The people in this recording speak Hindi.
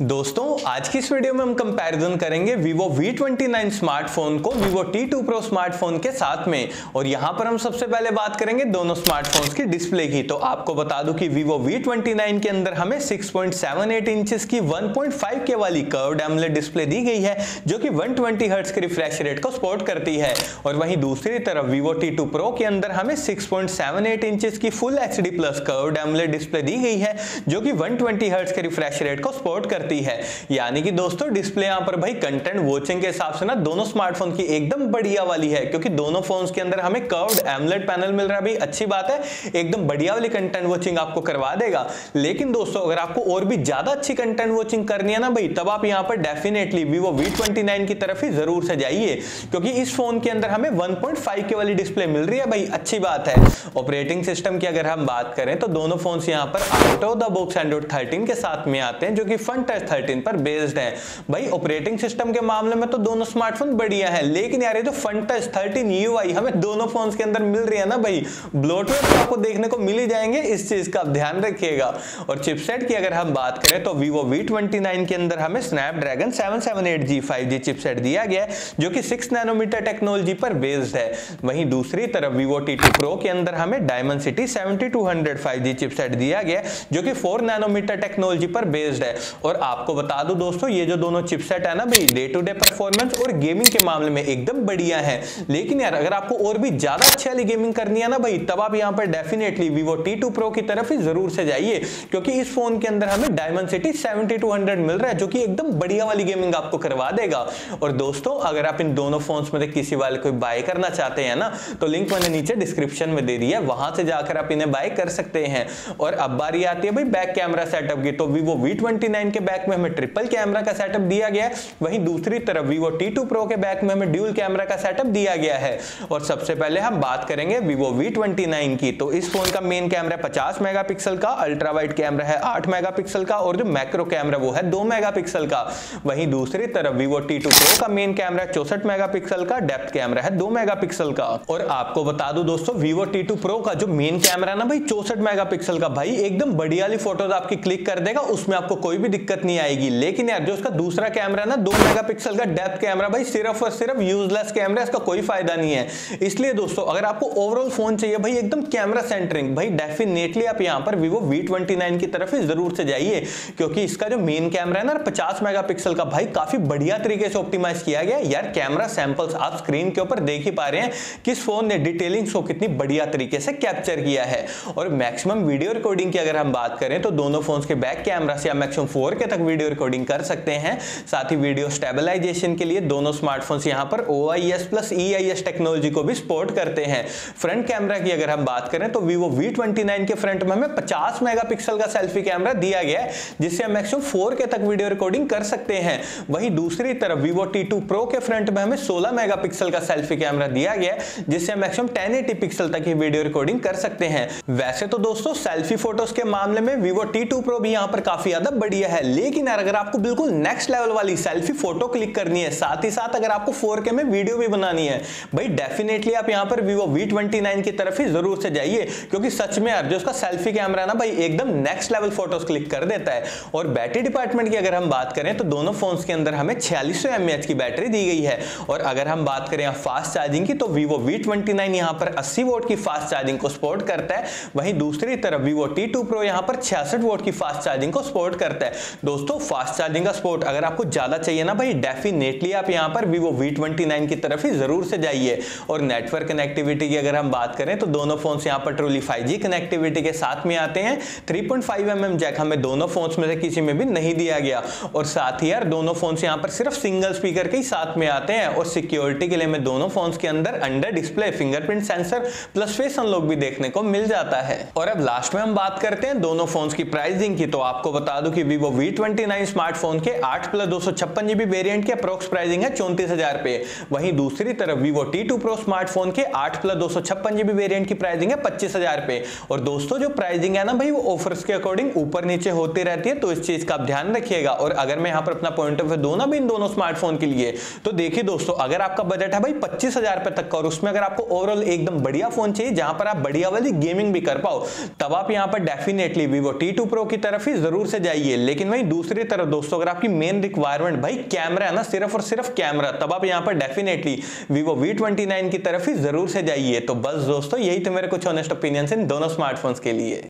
दोस्तों, आज की इस वीडियो में हम कंपैरिजन करेंगे Vivo V29 स्मार्टफ़ोन को Vivo T2 Pro स्मार्टफ़ोन के साथ में। और यहाँ पर हम सबसे पहले बात करेंगे दोनों स्मार्टफोन्स की डिस्प्ले की। तो आपको बता दूँ कि Vivo V29 के अंदर हमें 6.78 इंचेस की 1.5 के वाली कर्व्ड एमोलेड डिस्प्ले दी गई है, जो कि 120 हर्ट्ज के रिफ्रेश रेट को सपोर्ट करती है। और वहीं दूसरी तरफ़ Vivo T2 Pro के अंदर हमें 6.78 इंचेस की full HD plus curved AMOLED display दी गई है, जो कि 120 हर्ट्ज के रिफ्रेश रेट को सपोर्ट करती करती है। यानी कि दोस्तों डिस्प्ले यहाँ पर भाई कंटेंट वॉचिंग के हिसाब से ना दोनों स्मार्टफ़ोन की एकदम बढ़िया वाली है, क्योंकि दोनों फोन्स के अंदर हमें कर्व्ड एमलेट पैनल मिल रहा है। भाई, अच्छी बात है, एकदम बढ़िया वाली कंटेंट वॉचिंग आपको करवा देगा। लेकिन दोस्तों, अगर आपको और भी ज़्यादा अच्छी कंटेंट वॉचिंग करनी है ना भाई, तब आप यहाँ पर डेफिनेटली वीवो वी की तरफ़ ही ज़रूर से जाइए, क्योंकि इस फ़ोन के अंदर हमें 1.5 के वाली डिस्प्ले मिल रही है। भाई, अच्छी बात है। ऑपरेटिंग सिस्टम की अगर हम बात करें तो दोनों फ़ोन यहाँ पर out of the box Android 13 के साथ में आते हैं, जो कि फ्रंट टच 13 पर बेस्ड है। भाई ऑपरेटिंग सिस्टम के मामले में तो दोनों स्मार्टफ़ोन बढ़िया है, लेकिन यार ये जो फ्रंट टच 13 यूआई हमें दोनों फोन्स के अंदर मिल रही है ना भाई? ब्लोटवेयर तो आपको देखने को मिल ही जाएँगे, इस चीज़ का आप ध्यान रखिएगा। और चिपसेट की अगर हम बात करें तो Vivo V29 के अंदर हमें Snapdragon 778G 5G चिपसेट दिया गया है, जो कि 6 नैनोमीटर टेक्नोलॉजी पर बेस्ड है। वहीं दूसरी तरफ़ Vivo T2 Pro के अंदर हमें Dimensity 7200 5G चिपसेट दिया गया है, जो कि 4 नैनोमीटर टेक्नोलॉजी पर बेस्ड है। और आपको बता दूँ दोस्तों, ये जो दोनों चिपसेट है ना भाई डे टू डे परफॉर्मेंस और गेमिंग के मामले में एकदम बढ़िया है। लेकिन यार, अगर आपको और भी ज़्यादा अच्छी वाली गेमिंग करनी है ना भाई, तब आप यहाँ पर डेफिनेटली Vivo T2 Pro की तरफ़ ही ज़रूर से जाइए, क्योंकि इस फ़ोन के अंदर हमें Dimensity 7200 मिल रहा है, जो कि एकदम बढ़िया वाली गेमिंग आपको करवा देगा। और दोस्तों, अगर आप इन दोनों फोन्स में किसी वाले कोई बाय करना चाहते हैं ना तो लिंक मैंने नीचे डिस्क्रिप्शन में दे दिया वहाँ से जाकर आप इन्हें बाय कर सकते हैं। और अब बारी आती है भाई बैक कैमरा सेटअप की तो Vivo V29 के बैक में हमें ट्रिपल कैमरा का सेटअप दिया गया है। वहीं दूसरी तरफ़ Vivo T2 Pro के बैक में हमें ड्यूल कैमरा का सेटअप दिया गया है। और सबसे पहले हम बात करेंगे Vivo V29 की। तो इस फ़ोन का मेन कैमरा 50 मेगापिक्सल का अल्ट्रा वाइड कैमरा है 8 मेगापिक्सल का, और जो मैक्रो कैमरा वो है 2 मेगापिक्सल का। वहीं दूसरी तरफ़ Vivo T2 Pro का मेन कैमरा चौसठ मेगापिक्सल का डेप्थ कैमरा है 2 मेगापिक्सल का। और आपको बता दूँ दोस्तों, Vivo T2 Pro का जो मेन कैमरा ना भाई, चौसठ मेगापिक्सल का, भाई, एकदम बढ़िया फ़ोटोज़ आपकी क्लिक कर देगा, उसमें आपको कोई भी दिक्कत नहीं आएगी। लेकिन यार, जो उसका दूसरा कैमरा ना, दो मेगापिक्सल का डेप्थ कैमरा, भाई सिर्फ़ और सिर्फ़ यूजलेस कैमरा, इसका कोई फ़ायदा नहीं है। इसलिए दोस्तों, अगर आपको ओवरऑल फ़ोन चाहिए, भाई एकदम कैमरा सेंटरिंग भाई डेफिनेटली आप यहाँ पर Vivo V29 की तरफ़ ही ज़रूर से जाइए, क्योंकि इसका जो मेन कैमरा है ना 50 मेगापिक्सल का, भाई काफ़ी बढ़िया तरीके से ऑप्टिमाइज किया गया यार कैमरा सैंपल्स आप स्क्रीन के ऊपर देख ही पा रहे हैं कि इस फ़ोन ने डिटेलिंग को कितनी बढ़िया तरीके से कैप्चर किया है। और मैक्सिमम वीडियो रिकॉर्डिंग की अगर हम बात करें तो दोनों फ़ोन के बैक कैमरा से आप मैक्सिमम फोर के तक वीडियो रिकॉर्डिंग कर सकते हैं। साथ ही वीडियो स्टेबलाइजेशन के लिए दोनों स्मार्टफोन्स यहाँ पर O I S plus E I S technology को भी सपोर्ट करते हैं। फ्रंट कैमरा की अगर हम बात करें तो Vivo V29 के फ्रंट में हमें 50 मेगापिक्सल का सेल्फी कैमरा दिया गया है, जिससे हम मैक्सिमम 4K तक वीडियो रिकॉर्डिंग कर सकते हैं। वहीं दूसरी तरफ़ Vivo T2 Pro के फ्रंट में हमें 16 मेगापिक्सल का सेल्फी कैमरा दिया गया है, जिससे हम मैक्सिमम 1080 पिक्सल तक ही वीडियो रिकॉर्डिंग कर सकते हैं। वैसे तो दोस्तों सेल्फी फ़ोटोज़ के मामले में Vivo T2 Pro भी यहाँ पर काफ़ी ज़्यादा बढ़िया है लेकिन अगर आपको बिल्कुल नेक्स्ट लेवल वाली सेल्फी फ़ोटो क्लिक करनी है, साथ ही साथ अगर आपको 4K में वीडियो भी बनानी है, भाई डेफिनेटली आप यहाँ पर Vivo V29 की तरफ़ ही ज़रूर से जाइए, क्योंकि सच में यार, जो उसका सेल्फी कैमरा है ना, भाई एकदम नेक्स्ट लेवल फ़ोटोज़ क्लिक कर देता है। और बैटरी डिपार्टमेंट की अगर हम बात करें तो दोनों फोन्स के अंदर हमें छियालीस की बैटरी दी गई है। और अगर हम बात करें फास्ट चार्जिंग की तो Vivo V29 यहाँ पर 80 वोट की फास्ट चार्जिंग को सपोर्ट करता है। वहीं दूसरी तरफ़ Vivo T2 Pro यहाँ पर 66 वोट की फास्ट चार्जिंग को सपोर्ट करता है। दोस्तों फास्ट चार्जिंग का सपोर्ट अगर आपको ज़्यादा चाहिए ना भाई डेफिनेटली आप यहाँ पर Vivo V29 की तरफ़ ही ज़रूर से जाइए। और नेटवर्क कनेक्टिविटी की अगर हम बात करें तो दोनों फोन्स यहाँ पर ट्रूली 5G कनेक्टिविटी के साथ में आते हैं। 3.5 mm जैक हमें दोनों फोन्स में से किसी में भी नहीं दिया गया। और साथ ही यार, दोनों फोन्स यहाँ पर सिर्फ़ सिंगल स्पीकर के ही साथ में आते हैं। और सिक्योरिटी के लिए हमें दोनों फोन्स के अंदर under display fingerprint sensor plus face unlock भी देखने को मिल जाता है। और अब लास्ट में हम बात करते हैं दोनों फोन्स की प्राइसिंग की। तो आपको बता दूँ कि Vivo V29 स्मार्टफ़ोन के आठ प्लस दो सौ छप्पन जीबी वेरियंट के अप्रोक्स प्राइसिंग है चौंतीस हज़ार पे। वहीं दूसरी तरफ़ Vivo T2 Pro स्मार्टफ़ोन के 8 प्लस दो सौ छप्पन जीबी वेरियंट की प्राइसिंग है पच्चीस हज़ार पे। और दोस्तों, जो प्राइसिंग है ना भाई, वो ऑफर्स के अकॉर्डिंग ऊपर नीचे होती रहती है तो इस चीज़ का आप ध्यान रखिएगा। और अगर मैं यहाँ पर अपना पॉइंट ऑफ़ व्यू दो ना भी इन दोनों स्मार्टफ़ोन के लिए तो देखिए दोस्तों, अगर आपका बजट है भाई पच्चीस हज़ार रुपए तक का, और उसमें अगर आपको ओवरऑल एकदम बढ़िया फ़ोन चाहिए, जहाँ पर आप बढ़िया वाली गेमिंग भी कर पाओ, तब आप यहाँ पर definitely Vivo T two Pro की तरफ़ ही ज़रूर से जाइए। लेकिन वही दूसरी तरफ़ दोस्तों, अगर आपकी मेन रिक्वायरमेंट भाई कैमरा है ना, सिर्फ़ और सिर्फ़ कैमरा तब आप यहाँ पर डेफिनेटली वीवो वी ट्वेंटी की तरफ़ ही ज़रूर से जाइए। तो बस दोस्तों, यही तो मेरे कुछ ऑनेस्ट ओपिनियंस इन दोनों स्मार्टफोन्स के लिए।